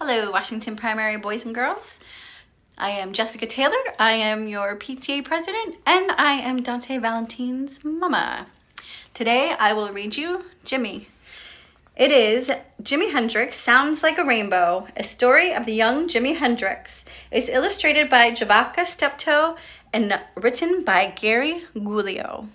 Hello, Washington Primary Boys and Girls. I am Jessica Taylor. I am your PTA president, and I am Dante Valentine's mama. Today, I will read you Jimi. It is Jimi Hendrix Sounds Like a Rainbow, a story of the young Jimi Hendrix. It's illustrated by Javaka Steptoe and written by Gary Golio.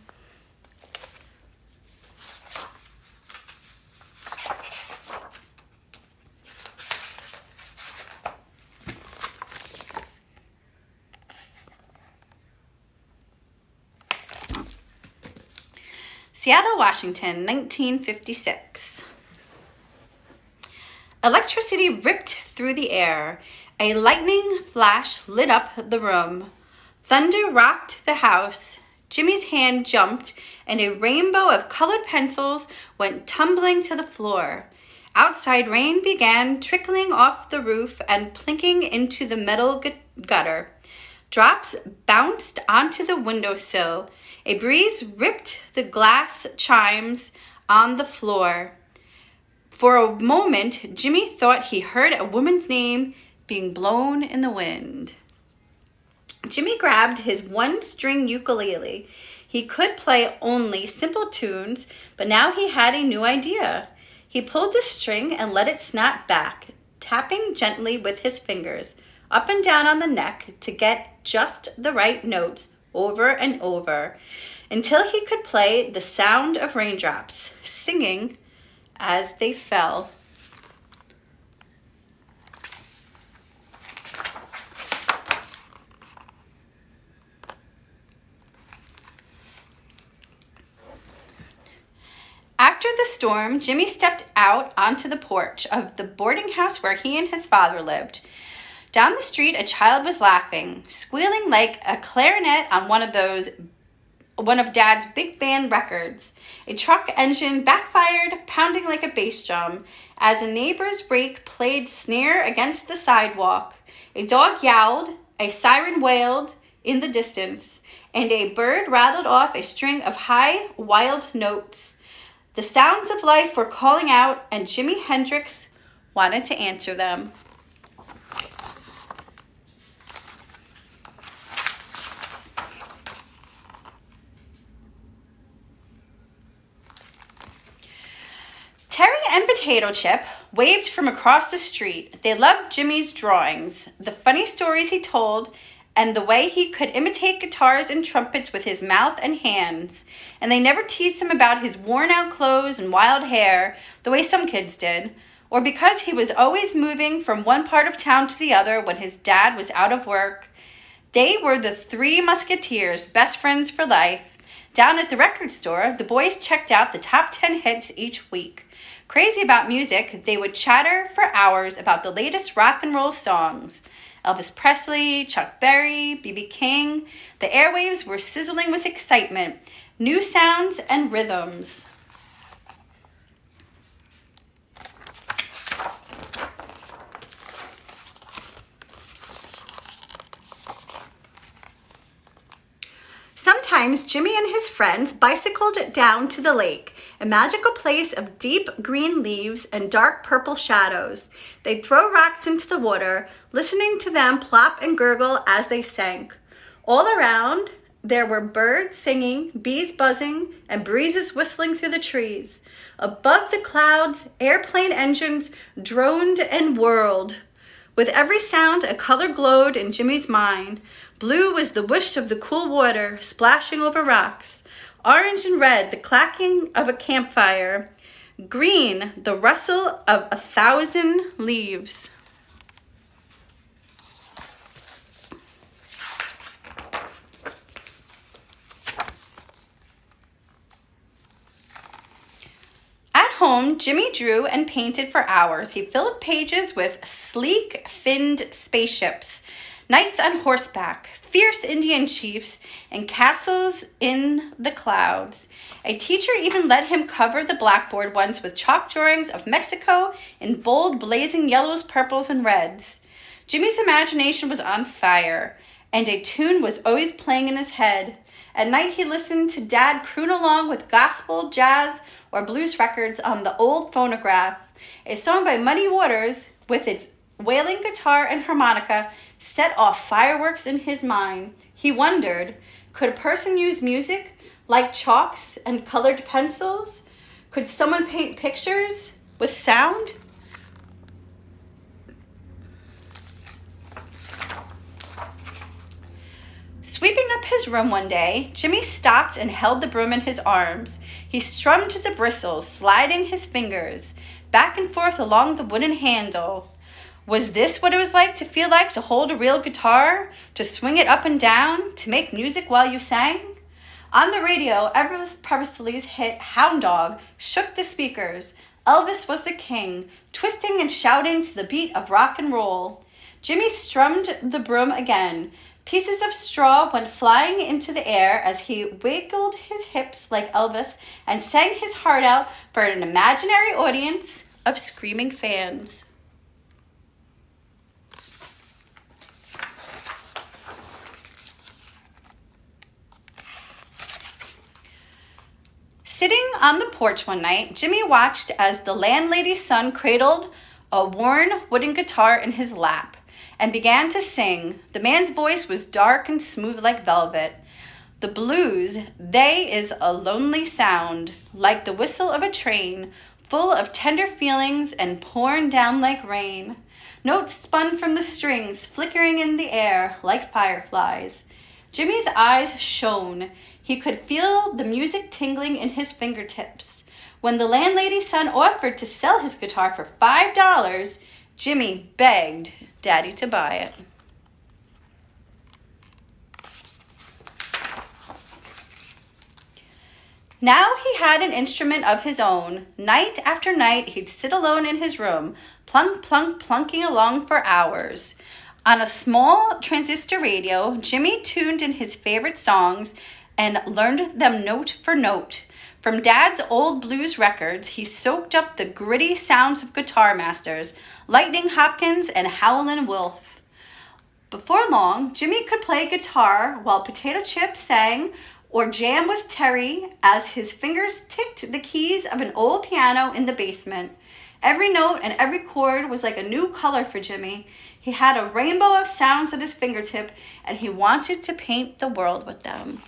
Seattle, Washington, 1956. Electricity ripped through the air. A lightning flash lit up the room. Thunder rocked the house. Jimmy's hand jumped, and a rainbow of colored pencils went tumbling to the floor. Outside, rain began trickling off the roof and plinking into the metal gutter. Drops bounced onto the windowsill. A breeze ripped the glass chimes on the floor. For a moment, Jimmy thought he heard a woman's name being blown in the wind. Jimmy grabbed his one string ukulele. He could play only simple tunes, but now he had a new idea. He pulled the string and let it snap back, tapping gently with his fingers up and down on the neck to get just the right notes over and over until he could play the sound of raindrops, singing as they fell. After the storm, Jimmy stepped out onto the porch of the boarding house where he and his father lived. Down the street, a child was laughing, squealing like a clarinet on one of those one of Dad's big band records. A truck engine backfired, pounding like a bass drum, as a neighbor's brake played snare against the sidewalk. A dog yowled, a siren wailed in the distance, and a bird rattled off a string of high, wild notes. The sounds of life were calling out, and Jimi Hendrix wanted to answer them. Terry and Potato Chip waved from across the street. They loved Jimmy's drawings, the funny stories he told, and the way he could imitate guitars and trumpets with his mouth and hands. And they never teased him about his worn out clothes and wild hair, the way some kids did, or because he was always moving from one part of town to the other when his dad was out of work. They were the three musketeers, best friends for life. Down at the record store, the boys checked out the top 10 hits each week. Crazy about music, they would chatter for hours about the latest rock and roll songs. Elvis Presley, Chuck Berry, B.B. King. The airwaves were sizzling with excitement, new sounds and rhythms. Sometimes Jimmy and his friends bicycled down to the lake a magical place of deep green leaves and dark purple shadows. They'd throw rocks into the water, listening to them plop and gurgle as they sank. All around, there were birds singing, bees buzzing, and breezes whistling through the trees. Above the clouds, airplane engines droned and whirled. With every sound, a color glowed in Jimmy's mind. Blue was the whoosh of the cool water splashing over rocks. Orange and red, the clacking of a campfire. Green, the rustle of a thousand leaves. At home, Jimmy drew and painted for hours. He filled pages with sleek, finned spaceships, knights on horseback, fierce Indian chiefs, and castles in the clouds. A teacher even let him cover the blackboard once with chalk drawings of Mexico in bold, blazing yellows, purples, and reds. Jimmy's imagination was on fire, and a tune was always playing in his head. At night, he listened to Dad croon along with gospel, jazz, or blues records on the old phonograph. A song by Muddy Waters, with its wailing guitar and harmonica set off fireworks in his mind. He wondered could a person use music like chalks and colored pencils? Could someone paint pictures with sound? Sweeping up his room one day, Jimmy stopped and held the broom in his arms. He strummed the bristles, sliding his fingers back and forth along the wooden handle. Was this what it was like to feel like to hold a real guitar, to swing it up and down, to make music while you sang? On the radio, Elvis Presley's hit Hound Dog shook the speakers. Elvis was the king, twisting and shouting to the beat of rock and roll. Jimmy strummed the broom again, Pieces of straw went flying into the air as he wiggled his hips like Elvis and sang his heart out for an imaginary audience of screaming fans. Sitting on the porch one night, Jimmy watched as the landlady's son cradled a worn wooden guitar in his lap and began to sing. The man's voice was dark and smooth like velvet. The blues, they is a lonely sound, like the whistle of a train, full of tender feelings and pouring down like rain. Notes spun from the strings, flickering in the air like fireflies. Jimmy's eyes shone. He could feel the music tingling in his fingertips. When the landlady's son offered to sell his guitar for five dollars, Jimmy begged Daddy to buy it. Now he had an instrument of his own. Night after night, he'd sit alone in his room, plunk, plunk, plunking along for hours. On a small transistor radio, Jimmy tuned in his favorite songs and learned them note for note. From Dad's old blues records, he soaked up the gritty sounds of guitar masters, Lightnin' Hopkins and Howlin' Wolf. Before long, Jimmy could play guitar while Potato Chip sang or jam with Terry as his fingers ticked the keys of an old piano in the basement. Every note and every chord was like a new color for Jimmy. He had a rainbow of sounds at his fingertip and he wanted to paint the world with them.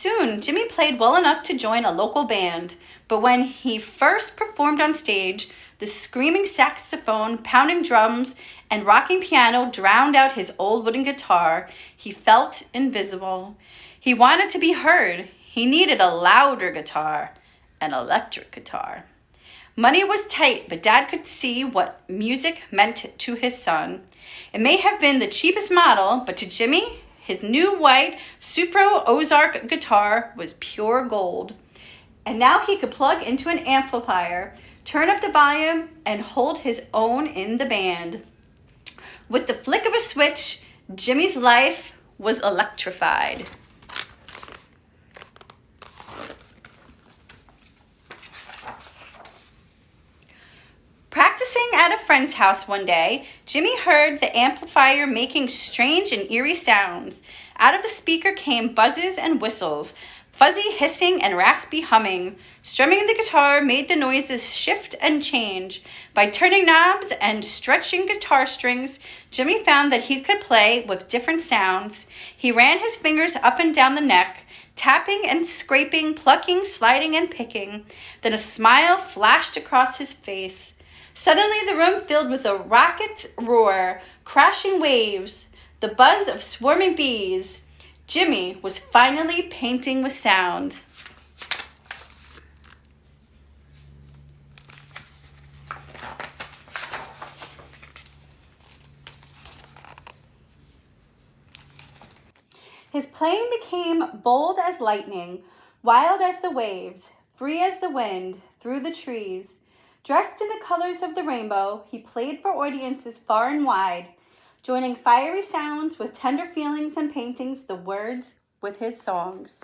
Soon, Jimmy played well enough to join a local band, but when he first performed on stage, the screaming saxophone, pounding drums, and rocking piano drowned out his old wooden guitar. He felt invisible. He wanted to be heard. He needed a louder guitar, an electric guitar. Money was tight, but Dad could see what music meant to his son. It may have been the cheapest model, but to Jimmy, his new white Supro Ozark guitar was pure gold. And now he could plug into an amplifier, turn up the volume, and hold his own in the band. With the flick of a switch, Jimmy's life was electrified. Practicing at a friend's house one day, Jimmy heard the amplifier making strange and eerie sounds. Out of the speaker came buzzes and whistles, fuzzy hissing and raspy humming. Strumming the guitar made the noises shift and change. By turning knobs and stretching guitar strings, Jimmy found that he could play with different sounds. He ran his fingers up and down the neck, tapping and scraping, plucking, sliding, and picking. Then a smile flashed across his face. Suddenly, the room filled with a rocket's roar, crashing waves, the buzz of swarming bees. Jimmy was finally painting with sound. His playing became bold as lightning, wild as the waves, free as the wind, through the trees. Dressed in the colors of the rainbow, he played for audiences far and wide, joining fiery sounds with tender feelings and paintings the words with his songs.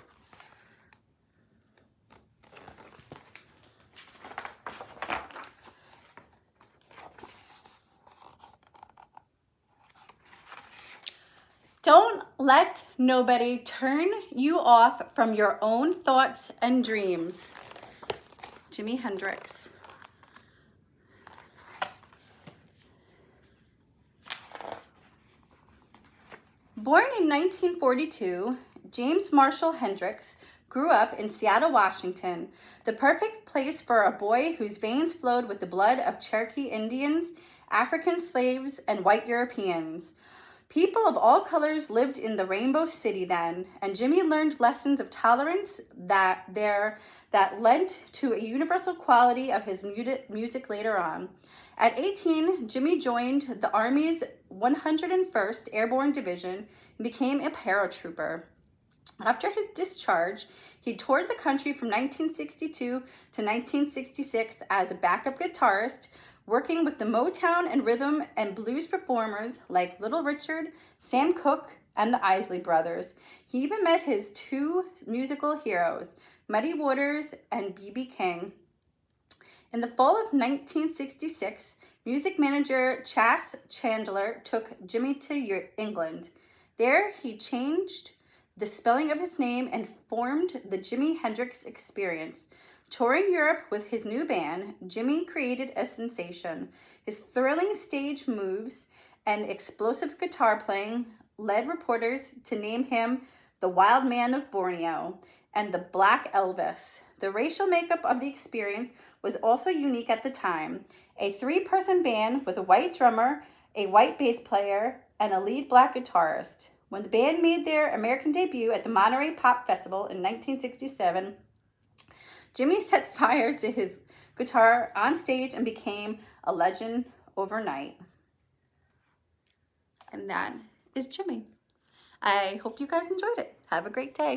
Don't let nobody turn you off from your own thoughts and dreams. Jimi Hendrix. Born in 1942, James Marshall Hendrix grew up in Seattle, Washington, the perfect place for a boy whose veins flowed with the blood of Cherokee Indians, African slaves, and white Europeans. People of all colors lived in the Rainbow City then, and Jimmy learned lessons of tolerance that there that led to a universal quality of his music later on. At 18, Jimmy joined the Army's 101st Airborne Division and became a paratrooper. After his discharge, he toured the country from 1962 to 1966 as a backup guitarist, working with the Motown and rhythm and blues performers like Little Richard, Sam Cooke, and the Isley Brothers. He even met his two musical heroes, Muddy Waters and B.B. King. In the fall of 1966, music manager Chas Chandler took Jimi to England. There, he changed the spelling of his name and formed the Jimi Hendrix Experience, Touring Europe with his new band, Jimmy created a sensation. His thrilling stage moves and explosive guitar playing led reporters to name him the Wild Man of Borneo and the Black Elvis. The racial makeup of the experience was also unique at the time. A three-person band with a white drummer, a white bass player, and a lead black guitarist. When the band made their American debut at the Monterey Pop Festival in 1967, Jimi set fire to his guitar on stage and became a legend overnight. And that is Jimi. I hope you guys enjoyed it. Have a great day.